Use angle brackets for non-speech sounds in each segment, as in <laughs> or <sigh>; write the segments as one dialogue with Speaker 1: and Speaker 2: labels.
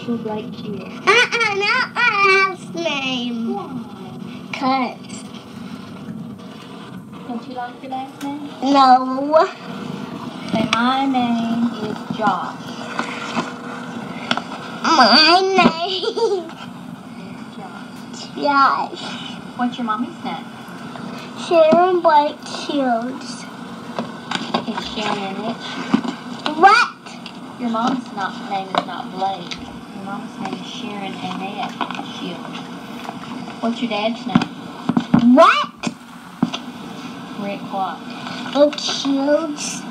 Speaker 1: Joshua Blake Shields.
Speaker 2: Uh-uh, not my house name.
Speaker 1: Why?
Speaker 2: Cause
Speaker 1: Don't you like your last name?
Speaker 2: no.
Speaker 1: Say, my name is Josh.
Speaker 2: My name
Speaker 1: Is Josh.
Speaker 2: Josh.
Speaker 1: What's your mommy's name?
Speaker 2: Sharon Blake Shields.
Speaker 1: It's Sharon Annette.
Speaker 2: What?
Speaker 1: Your mom's not, name is not Blake. Your mom's name is Sharon Annette Shields. What's your dad's name?
Speaker 2: What?
Speaker 1: Rick what?
Speaker 2: Blake Shields.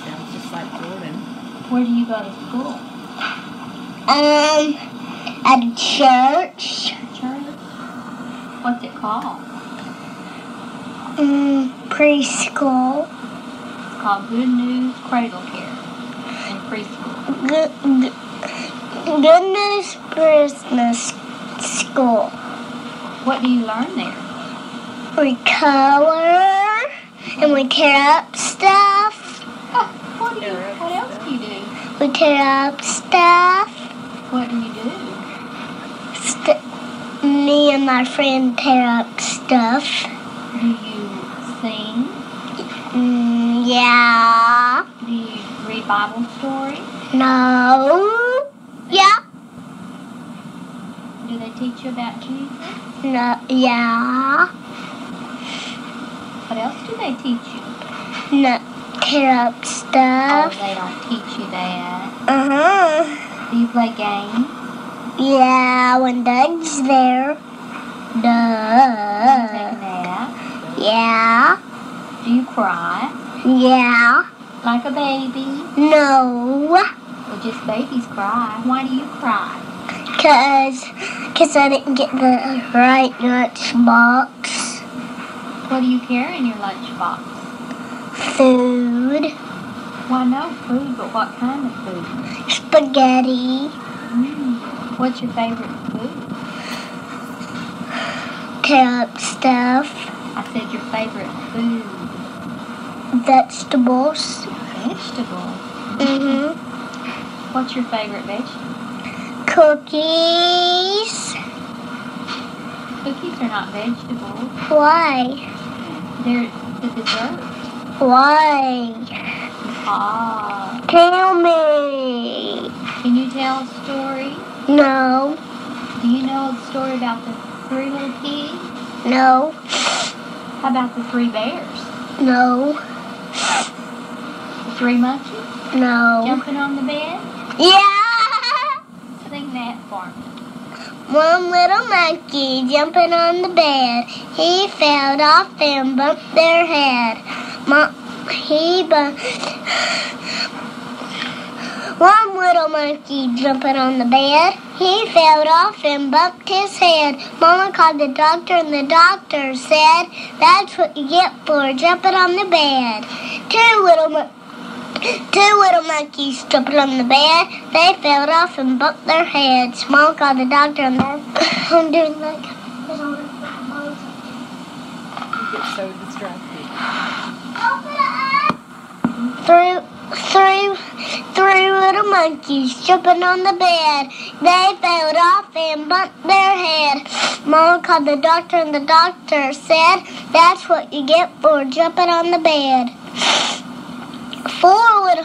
Speaker 3: Sounds just like Jordan.
Speaker 1: Where do you go to school?
Speaker 2: Um, at church.
Speaker 1: Church. What's it called?
Speaker 2: Um, preschool.
Speaker 1: It's called Good News Cradle Care and Preschool.
Speaker 2: Good, good, good News Christmas School.
Speaker 1: What do you learn there?
Speaker 2: We color and we tear up stuff.
Speaker 1: Oh, what, do you, what else do you do?
Speaker 2: We tear up stuff.
Speaker 1: What do you do?
Speaker 2: St- me and my friend tear up stuff.
Speaker 1: Do you sing?
Speaker 2: Mm, yeah.
Speaker 1: Do you read Bible stories?
Speaker 2: No. Yeah.
Speaker 1: Do they teach you about Jesus?
Speaker 2: No. Yeah.
Speaker 1: What else do they teach you?
Speaker 2: No. Tear up
Speaker 1: Oh,
Speaker 2: stuff.
Speaker 1: they don't teach you that.
Speaker 2: Uh huh.
Speaker 1: Do you play games?
Speaker 2: Yeah. When Doug's there.
Speaker 1: Do you take?
Speaker 2: Yeah.
Speaker 1: Do you cry?
Speaker 2: Yeah.
Speaker 1: Like a baby?
Speaker 2: No.
Speaker 1: Well, just babies cry. Why do you cry?
Speaker 2: Cause, cause I didn't get the right lunchbox.
Speaker 1: What do you carry in your lunchbox?
Speaker 2: Food.
Speaker 1: Why no food, but what kind of food?
Speaker 2: Spaghetti.
Speaker 1: Mm. What's your favorite food?
Speaker 2: Up stuff.
Speaker 1: I said your favorite food.
Speaker 2: Vegetables.
Speaker 1: Vegetable.
Speaker 2: Mm-hmm.
Speaker 1: What's your favorite vegetable?
Speaker 2: Cookies.
Speaker 1: Cookies are not vegetables.
Speaker 2: Why?
Speaker 1: They're the dessert.
Speaker 2: Why?
Speaker 1: Ah.
Speaker 2: Tell me.
Speaker 1: Can you tell a story?
Speaker 2: No.
Speaker 1: Do you know the story about the three little pigs?
Speaker 2: No.
Speaker 1: How about the three bears?
Speaker 2: No.
Speaker 1: The three monkeys?
Speaker 2: No.
Speaker 1: Jumping on the bed?
Speaker 2: Yeah.
Speaker 1: Me.
Speaker 2: One little monkey jumping on the bed. He fell off and bumped their head. Mo- he bu- One little monkey jumping on the bed. He fell off and bumped his head. Mama called the doctor and the doctor said, "That's what you get for jumping on the bed." Two little mon- Two little monkeys jumping on the bed. They fell off and bumped their heads. Mom called the doctor and <laughs> I'm doing like.
Speaker 3: You get so distracted.
Speaker 2: Three, three, three little monkeys jumping on the bed. They fell off and bumped their head. Mom called the doctor and the doctor said, "That's what you get for jumping on the bed." Four little,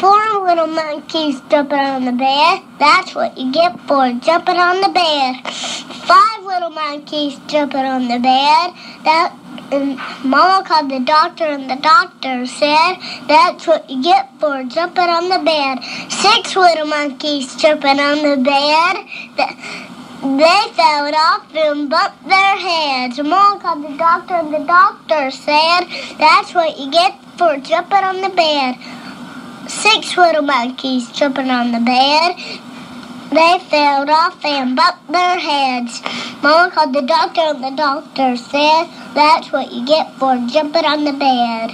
Speaker 2: four little monkeys jumping on the bed. That's what you get for jumping on the bed. Five little monkeys jumping on the bed. That and Mama called the doctor, and the doctor said, "That's what you get for jumping on the bed." Six little monkeys jumping on the bed. That, they fell off and bumped their heads. Mom called the doctor, and the doctor said, That's what you get for jumping on the bed. Six little monkeys jumping on the bed. They fell off and bumped their heads. Mom called the doctor, and the doctor said, That's what you get for jumping on the bed.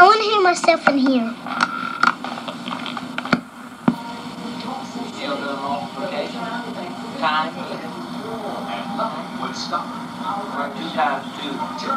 Speaker 2: I want to hear myself in here.
Speaker 4: Time? And nothing would stop. Two times two.